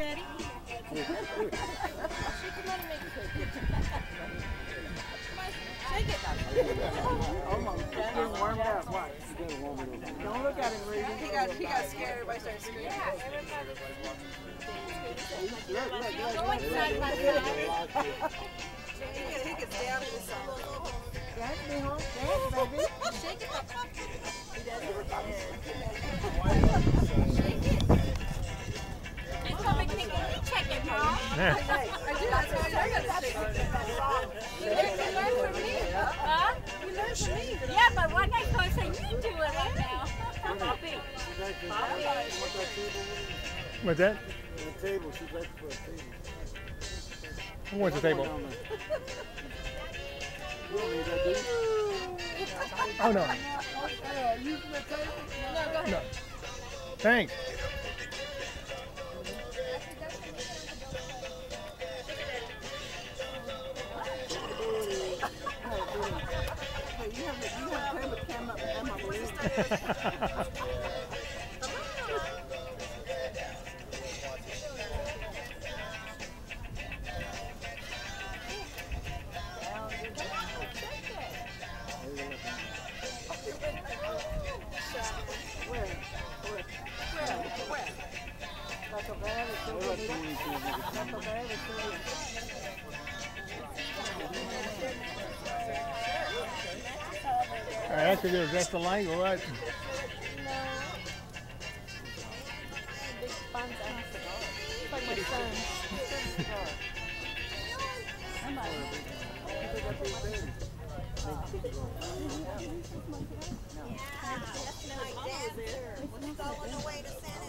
Daddy. Can. Shake it. Getting warmed up. Watch. Don't look at him, Rudy. He got, he got scared. Everybody started screaming. Yeah, look, look. Going side. He could, he out of the sun. Dance, baby. Shake it. Yeah, but one night I say you do it right now. Poppy. What's that? The table, she's ready for a table. Who wants the table? You don't need that, do you? Oh, no. Yeah, using the table. No, go ahead. No. Thanks. Emma Marie. All right, that's because that's the line or what? Big fun It's like my son. Going away to San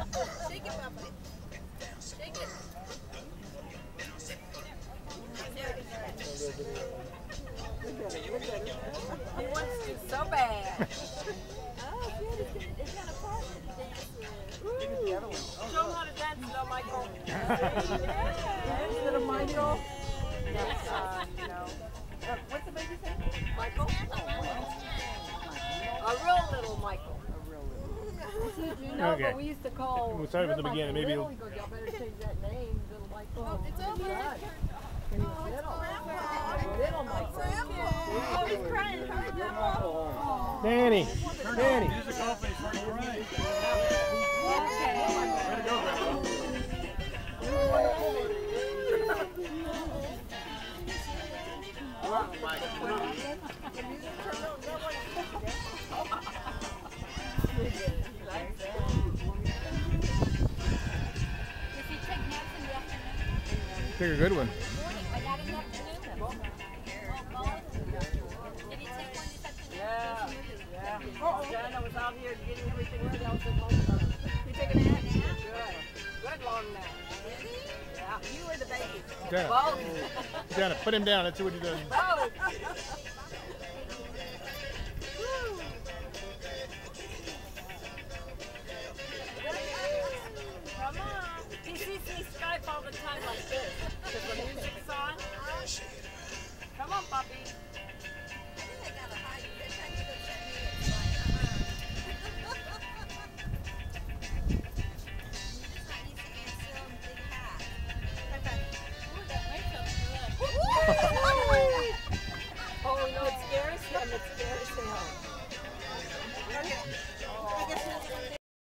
Shake it, Papa. Shake it. He wants to so bad. Show him how to dance, little Michael. Dance, little Michael. That's, uh, you know. Uh, what's the baby's name? Michael? No, Okay. but we used to call. We'll start with the beginning. Maybe Little, it'll- y'all better change that name, little Michael. Oh, it's over. Right. And he was little. Little Michael. Oh, he's crying. Hurry, Grandma. Danny. Danny. Music company, Frank Ray. Does You take an axe? Good long man. You were the baby. Dana, put him down. Let's see what he does. exist.